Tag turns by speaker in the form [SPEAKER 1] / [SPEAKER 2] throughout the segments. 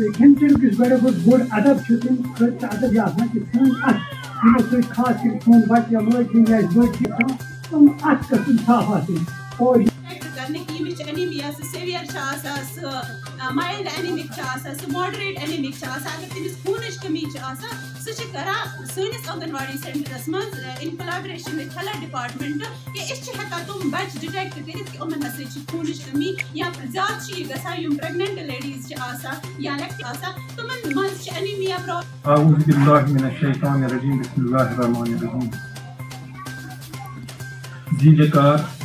[SPEAKER 1] Board अदब छुटिन खर्च अदब या ना कि सन अस यमो कोई खास कि फ़ोन बात या मोर दिन या बोर्ड की तुम अस का साफ़ आते और
[SPEAKER 2] करने की यमिच anaemia severe mild anaemic moderate anaemic अगर तमिस खूनच कमी सह करान सनिस आंगनवाड़ी सेंटरस मज in collaboration with health department कि हेकान तुम बच डिटेक्ट कर उमन हसा खूनच कमी या ज़्यादा गसान यम प्रेगनेंट लेडीज़ या लेक्ट तुमन मज एनीमिया
[SPEAKER 3] जी जकार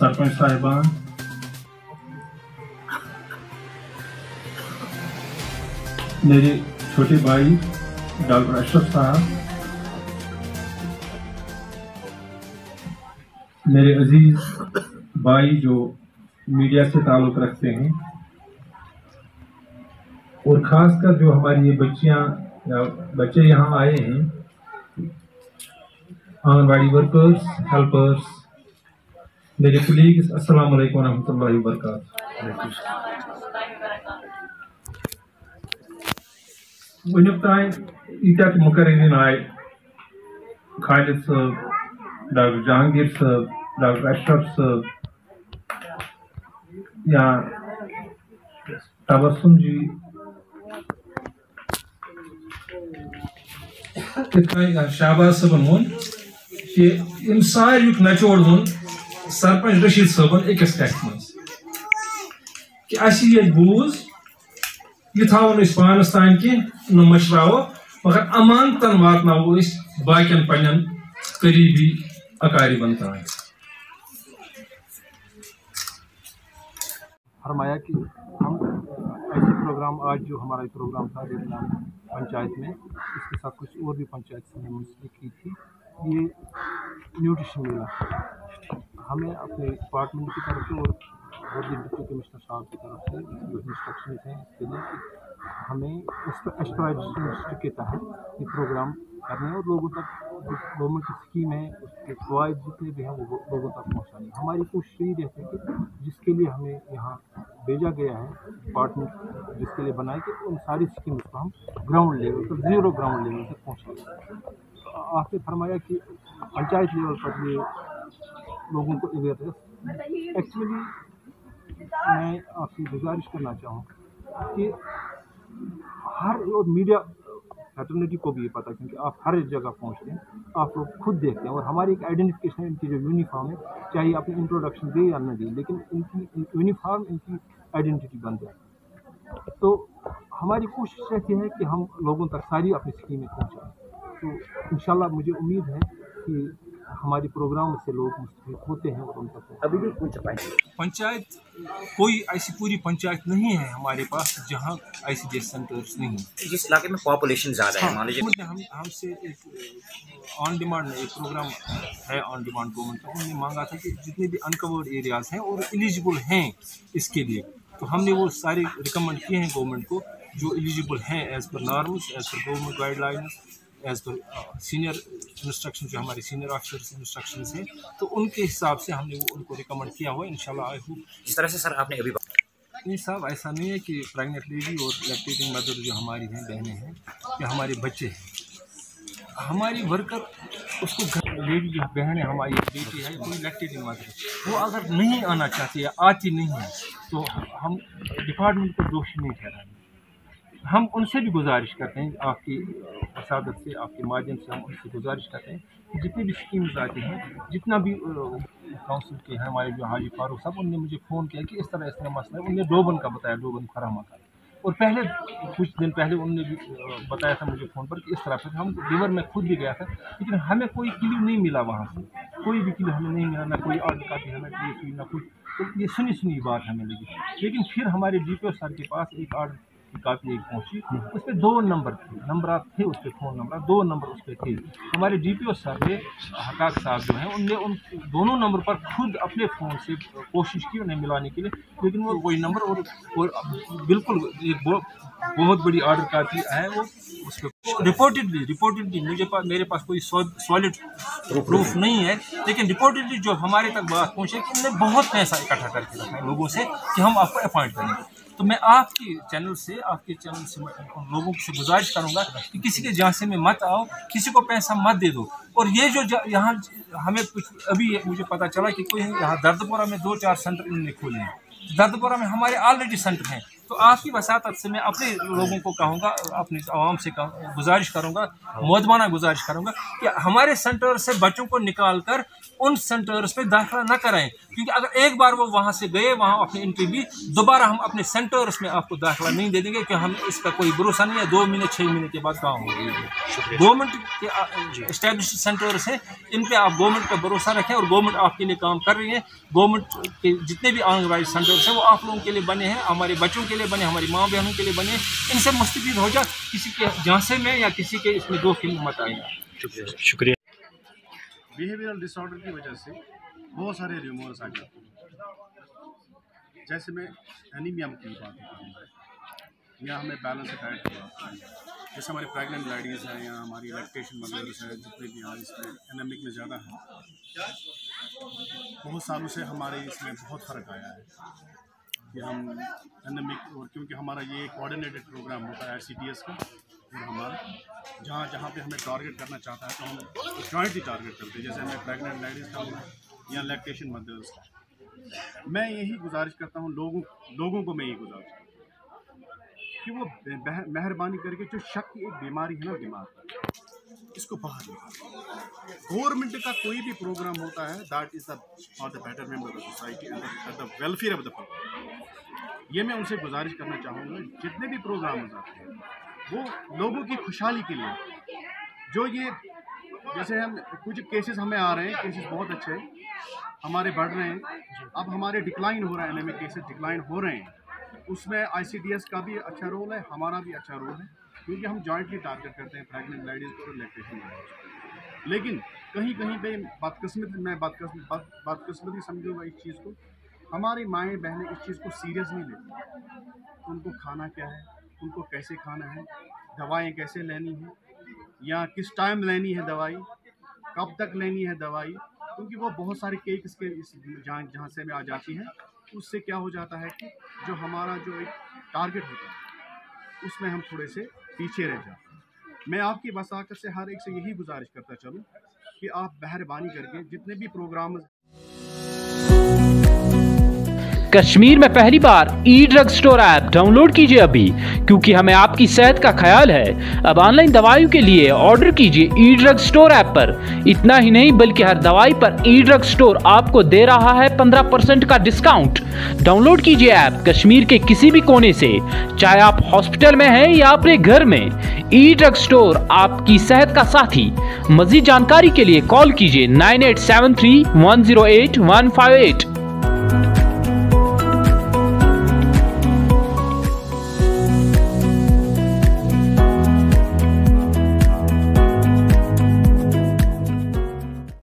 [SPEAKER 3] सरपंच साहिबान मेरे छोटे भाई, डॉक्टर अशरफ साहब। मेरे अज़ीज़ भाई जो मीडिया से ताल्लुक रखते हैं, और ख़ासकर जो हमारी ये बच्चियाँ, या बच्चे यहाँ आए हैं, आंगनबाड़ी वर्कर्स हेल्पर्स मेरे कुलीग्स अस्सलाम वालेकुम रहमतुल्लाहि व बरकातहू वनुक तान ईत्या मुकर्रीन आए खालिद साहब डॉक्टर जहांगीर साहब डॉक्टर अशरफ साहब या तबसुम जी शाहबाज साहबन वो कि इन सारुक नचोड़ सरपंच रशीद साहबन अकिस कथ मज कि बूज यह थवन पानस तान कह न मशराव, मगर अमानतन बाकियन पन्न करीबी अकारिबन तान
[SPEAKER 4] फरमाया कि हम ऐसे प्रोग्राम आज जो हमारा प्रोग्राम था पंचायत में, इसके साथ कुछ और भी पंचायत की थी, ये न्यूट्रिशन मेला। हमें अपने डिपार्टमेंट की तरफ़ से और डिप्टी कमिश्नर साहब की तरफ़ से जो इंस्ट्रक्शन हैं इसके लिए हमें एस्ट्राइड के तहत ये प्रोग्राम करने हैं और लोगों तक जो गवर्नमेंट की स्कीम है, उसके फवाद जितने भी हैं, वो लोगों तक पहुँचाने हमारी कोशिश यही रहती है कि जिसके लिए हमें यहाँ भेजा गया है डिपार्टमेंट जिसके लिए बनाए कि उन सारी स्कीम को हम ग्राउंड लेवल पर ज़ीरो ग्राउंड लेवल तक पहुँचा तो आपने फरमाया कि पंचायत लेवल पर ये लोगों को अवेयरनेस एक्चुअली मैं आपसे गुजारिश करना चाहूँ कि हर और मीडिया फैटर्निटी को भी ये पता क्योंकि आप हर जगह पहुँचते हैं, आप लोग खुद देखते हैं और हमारी एक आइडेंटिफिकेशन है, इनकी जो यूनिफॉर्म है, चाहे अपनी इंट्रोडक्शन दे या न दे, लेकिन इनकी यूनिफॉर्म इनकी आइडेंटिटी बन जाए। तो हमारी कोशिश रहती है कि हम लोगों तक सारी अपनी स्कीमें पहुँचाएँ। तो इन मुझे उम्मीद है कि हमारे प्रोग्राम से लोग मुस्तफ़ होते हैं और उनका
[SPEAKER 5] अभी भी कुछ
[SPEAKER 4] पंचायत कोई ऐसी पूरी पंचायत नहीं है हमारे पास जहाँ आई सी डी सेंटर्स नहीं
[SPEAKER 5] जिस इलाके में पॉपुलेशन ज़्यादा है मान लीजिए
[SPEAKER 4] हम हमसे एक ऑन डिमांड एक प्रोग्राम है ऑन डिमांड गवर्नमेंट का उन्होंने मांगा था कि जितने भी अनकवर्ड एरियाज़ हैं और एलिजिबल हैं इसके लिए। तो हमने वो सारे रिकमेंड किए हैं गवर्नमेंट को जो एलिजिबल हैं as per norms as per government guidelines as per senior instruction जो हमारे सीनियर ऑफिसर इंस्ट्रक्शन हैं तो उनके हिसाब से हमने वो उनको रिकमेंड किया हुआ इन आई होप
[SPEAKER 5] इस तरह से सर आपने अभी
[SPEAKER 4] नहीं साहब ऐसा नहीं है कि प्रेगनेंट लेडी और लैक्टेटिंग मदर जो हमारी हैं बहनें हैं या हमारे बच्चे हैं। हमारी वर्कर उसको घर लेडी जो बहन है हमारी बेटी है कोई लैक्टेटिंग मदर वो अगर नहीं आना चाहती है आती नहीं है तो हम डिपार्टमेंट को दोषी नहीं ठहराएँगे। हम उनसे भी गुजारिश करते हैं आपकी रसादत से आपके माध्यम से हम उनसे गुजारिश करते हैं कि जितनी भी स्कीम्स आती हैं, जितना भी काउंसिल के हैं, हमारे जो हाजी फारूक साहब, उनने मुझे फ़ोन किया कि इस तरह इस तरह मसला है। उनने डोबन का बताया, डोबन खरामा का। और पहले, कुछ दिन पहले उन्होंने भी बताया था मुझे फ़ोन पर कि इस तरह से हम रिवर में खुद भी गया था, लेकिन हमें कोई क्लिप नहीं मिला वहाँ से। कोई भी क्लिप हमें नहीं मिला, ना कोई ऑर्डर कापी हमें क्लिप हुई ना कुछ तो ये सुनी सुनी बात हमें लगी। लेकिन फिर हमारे डी सर के पास एक ऑर्डर की कापी एक पहुँची। उस पर दो नंबर थे। नंबर थे उस पर फ़ोन नंबर दो नंबर उस पर थे। हमारे डी पी ओ सर ने हकाक साहब जो हैं उनने उन दोनों नंबर पर खुद अपने फ़ोन से कोशिश की उन्हें मिलाने के लिए। लेकिन वो वही नंबर और, और बिल्कुल एक बहुत बड़ी ऑर्डर कापी है वो उस पर रिपोर्टेडली रिपोर्टेडली मुझे पास मेरे पास कोई सॉलिड प्रूफ नहीं है। लेकिन रिपोर्टेडली जो हमारे तक बात पहुँचे कि उन्होंने बहुत पैसा इकट्ठा करके रखा है लोगों से कि हम आपको अपॉइंट करेंगे। तो मैं आपके चैनल से, आपके चैनल से लोगों से गुजारिश करूँगा कि किसी के झांसे में मत आओ, किसी को पैसा मत दे दो। और ये जो यहाँ हमें कुछ, अभी मुझे पता चला कि कोई यहाँ दर्दपुरा में दो चार सेंटर इन्होंने खोले हैं। दर्दपुरा में हमारे ऑलरेडी सेंटर हैं। तो आपकी वसात से मैं अपने लोगों को कहूँगा अपने आवाम से गुजारिश करूँगा मौदमाना गुजारिश करूँगा कि हमारे सेंटर से बच्चों को निकाल कर उन सेंटर्स में दाखिला न कराएँ। क्योंकि अगर एक बार वो वहाँ से गए वहाँ अपने इंटरव्यू दोबारा हम अपने सेंटर्स में आपको दाखिला नहीं दे देंगे कि हम इसका कोई भरोसा नहीं है। दो महीने छः महीने के बाद कहाँ होगी। गवर्नमेंट के इस्टेब्लिश सेंटर्स हैं इन पर आप गवर्नमेंट का भरोसा रखें और गवर्नमेंट आपके लिए काम कर रही है। गवर्नमेंट के जितने भी आंगनबाड़ी सेंटर्स हैं वो आप लोगों के लिए बने हैं हमारे बच्चों के लिए बने हमारी माँ बहनों के लिए बने इनसे मुस्तफ़ हो जा किसी के झांसे में या किसी के इसमें दो फ़िल्म मत आएगा
[SPEAKER 5] शुक्रिया
[SPEAKER 6] बिहेवियरल डिसऑर्डर की वजह से बहुत सारे रिमोर्स आ जाते हैं। जैसे मैं एनीमियम की बात करूँगा या हमें बैलेंस डाइट की बात करूँ जैसे हमारी प्रेग्नेंट लेडीज़ हैं या हमारी लैक्टेशन मदर्स हैं जितने भी यहाँ इसमें एनेमिक में ज़्यादा है। बहुत सालों से हमारे इसमें बहुत फ़र्क आया है कि हम एनेमिक और क्योंकि हमारा ये कोऑर्डिनेटेड प्रोग्राम होता है आई का, और हमारा जहाँ जहाँ पे हमें टारगेट करना चाहता है तो हम जॉइंटली टारगेट करते हैं, जैसे हमें प्रेगनेंट लेडीज़ का या लैक्टेशन मदर्स का। मैं यही गुजारिश करता हूँ लोगों लोगों को मैं यही गुजारिश करता हूँ कि वो मेहरबानी करके जो शक की एक बीमारी है ना दिमाग इसको बाहर निकालें गवर्नमेंट का कोई भी प्रोग्राम होता है that is the the betterment of society and the welfare of the public ये मैं उनसे गुजारिश करना चाहूँगा, जितने भी प्रोग्राम होते हैं, वो लोगों की खुशहाली के लिए, जो ये, जैसे हम, कुछ केसेस हमें आ रहे हैं केसेस बहुत अच्छे हैं, हमारे बढ़ रहे हैं, अब हमारे डिक्लाइन हो रहा है एनएमए केसेस डिक्लाइन हो रहे हैं, उसमें आईसीडीएस का भी अच्छा रोल है, हमारा भी अच्छा रोल है। क्योंकि हम जॉइंटली टारगेट करते हैं प्रेगनेंट लेडीज़ को और लैक्टेशन लेकिन कहीं कहीं पे बदकस्मत मैं बदकस्मत बद, बदकस्मती समझूँगा इस चीज़ को। हमारी माएँ बहनें इस चीज़ को सीरियस नहीं लेती। उनको खाना क्या है? उनको कैसे खाना है? दवाएँ कैसे लेनी है? या किस टाइम लेनी है दवाई? कब तक लेनी है दवाई? क्योंकि वो बहुत सारे केक इसके इस जहाँ जहाँ से में आ जाती हैं उससे क्या हो जाता है कि जो हमारा जो एक टारगेट होता है उसमें हम थोड़े से पीछे रह जाते हैं। मैं आपकी बसाकत से हर एक से यही गुजारिश करता चलूँ कि आप मेहरबानी करके जितने भी प्रोग्राम
[SPEAKER 7] कश्मीर में पहली बार e drug store app download कीजिए अभी, क्योंकि हमें आपकी सेहत का ख्याल है। अब ऑनलाइन दवाइयों के लिए ऑर्डर कीजिए ई ड्रग स्टोर ऐप पर। इतना ही नहीं, बल्कि हर दवाई पर ई ड्रग स्टोर आपको दे रहा है 15 परसेंट का डिस्काउंट डाउनलोड कीजिए ऐप कश्मीर के किसी भी कोने से, चाहे आप हॉस्पिटल में हैं या अपने घर में। ई ड्रग स्टोर आपकी सेहत का साथी। मजीद जानकारी के लिए कॉल कीजिए nine eight seven three one zero eight one five eight.